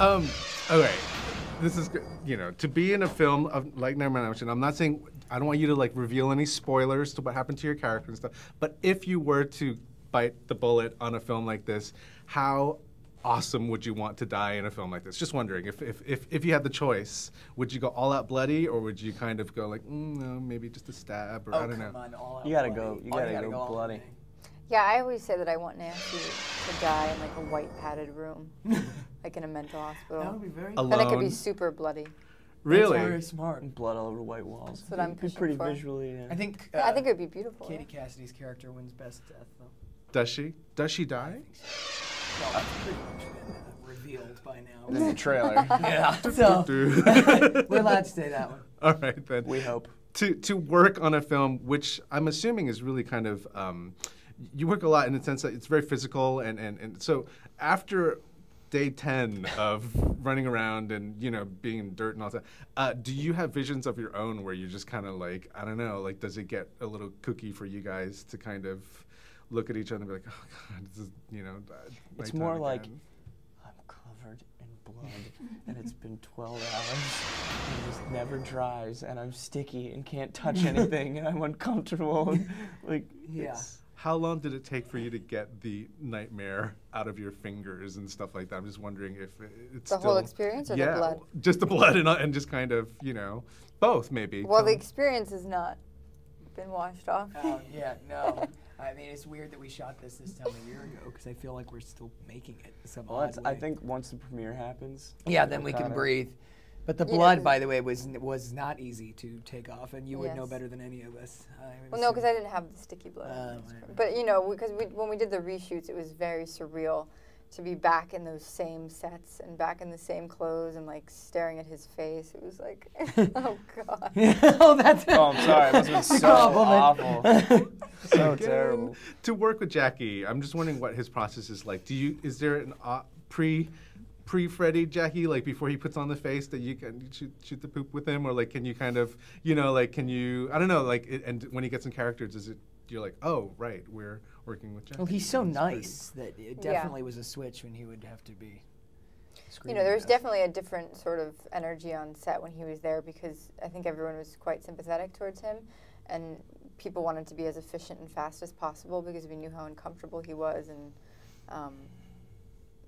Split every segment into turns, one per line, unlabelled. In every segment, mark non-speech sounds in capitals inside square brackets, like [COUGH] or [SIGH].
Um, okay. This is, you know, to be in a film of like Nightmare on I'm not saying, I don't want you to like reveal any spoilers to what happened to your character and stuff, but if you were to bite the bullet on a film like this, how awesome would you want to die in a film like this? Just wondering, if, if, if, if you had the choice, would you go all out bloody or would you kind of go like, mm, no, maybe just a stab or
oh,
I don't
come
know?
on, all out
You gotta
bloody.
go- you
Oh,
gotta
gotta
go
all
bloody.
The way.
Yeah, I always say that I want Nancy to die in like a white padded room, [LAUGHS] like in a mental hospital.
That would be very.
Alone.
Then it could be super bloody.
Really?
That's very smart.
And blood all over white walls.
That's what I'm
It'd
pushing
pretty
for.
visually. uh,
I think.
Yeah, I think
uh,
it would be beautiful.
Katie Cassidy's character wins best death, though.
Does she? Does she die?
Well, it's pretty much been uh, revealed by now.
in the trailer. [LAUGHS]
yeah. [LAUGHS] So we're allowed to say that one.
All right then.
we hope.
to to work on a film, which I'm assuming is really kind of um, you work a lot in the sense that it's very physical, and and, and so after day 10 of [LAUGHS] running around and you know being in dirt and all that uh, do you have visions of your own where you're just kind of like i don't know like does it get a little cookie for you guys to kind of look at each other and be like oh god this is you know uh,
It's
nighttime
more like- I'm covered in blood, and it's been 12 hours, and it just never dries, and I'm sticky and can't touch [LAUGHS] anything, and I'm uncomfortable. And, like,
Yeah.
It's-
How long did it take for you to get the nightmare out of your fingers and stuff like that? I'm just wondering if it's
The
still,
whole experience or the
yeah,
blood?
just the blood and, and just kind of you know both maybe.
Well, the experience has not been washed off.
Oh yeah, no. [LAUGHS] I mean, it's weird that we shot this this time a year ago because I feel like we're still making it. Some
well,
odd
I think once the premiere happens.
Yeah, then
we'll
can
kinda-
breathe. But the
You know,
by the way, was was not easy to take off, and you would know better than any of us. I
Well, no, because. I didn't have the sticky blood. On this
right,
part.
right.
But you know, because we, when we did the reshoots, it was very surreal to be back in those same sets and back in the same clothes and like staring at his face. It was like, [LAUGHS] oh god. [LAUGHS]
oh, that's.
Oh, I'm sorry. It must have been [LAUGHS] so awful. So
Again,
terrible.
To work with Jackie, I'm just wondering what his process is like. Do you is there an uh, pre pre Freddy Jackie like before he puts on the face that you can shoot, shoot the poop with him or like can you kind of you know like can you I don't know like it, and when he gets in characters is it you're like oh right we're working with Jackie.
Well, he's so
That's great.
nice that it
Yeah.
definitely was a switch when he would have to be.
You know, there was definitely a different sort of energy on set when he was there because I think everyone was quite sympathetic towards him, and people wanted to be as efficient and fast as possible because we knew how uncomfortable he was, and um,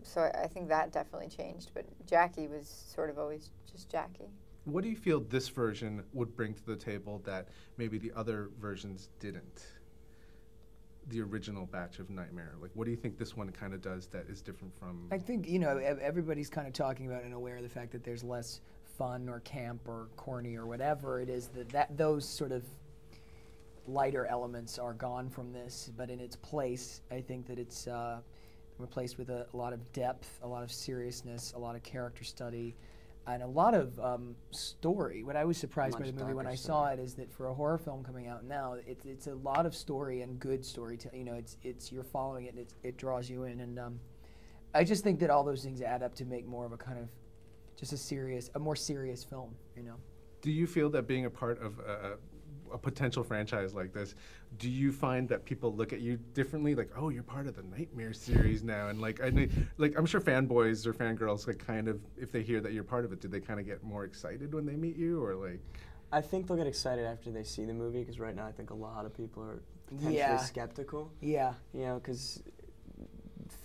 so I, I think that definitely changed. But Jackie was sort of always just Jackie.
What do you feel this version would bring to the table that maybe the other versions didn't? The original batch of Nightmare. Like, what do you think this one kind of does that is different from?
I think you know everybody's kind of talking about and aware of the fact that there's less fun or camp or corny or whatever it is that that those sort of lighter elements are gone from this, but in its place, I think that it's uh, replaced with a, a lot of depth, a lot of seriousness, a lot of character study, and a lot of um, story. What I was surprised by the movie when
darker
I saw it is that for a horror film coming out now, it's it's a lot of story and good storytelling. You know, it's it's you're following it, and it's, it draws you in, and um, I just think that all those things add up to make more of a kind of just a serious, a more serious film. You know.
Do you feel that being a part of a, a potential franchise like this, do you find that people look at you differently? Like, oh, you're part of the Nightmare series now, and like, I know, like, I'm sure fanboys or fangirls, like, kind of, if they hear that you're part of it, do they kind of get more excited when they meet you, or like?
I think they'll get excited after they see the movie because right now I think a lot of people are potentially
Yeah.
skeptical.
Yeah.
You know, because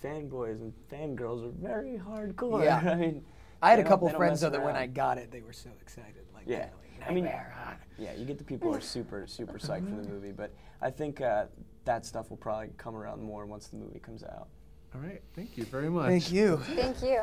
fanboys and fangirls are very hardcore.
Yeah. [LAUGHS]
I mean,
I had a couple friends
mess
though that when. I got it, they were so excited. Like,
Yeah.
like,
I mean,
Nightmare.
Yeah, you get the people who are super, super psyched for the movie, but I think uh, that stuff will probably come around more once the movie comes out.
All right, thank you very much.
Thank you.
Thank you.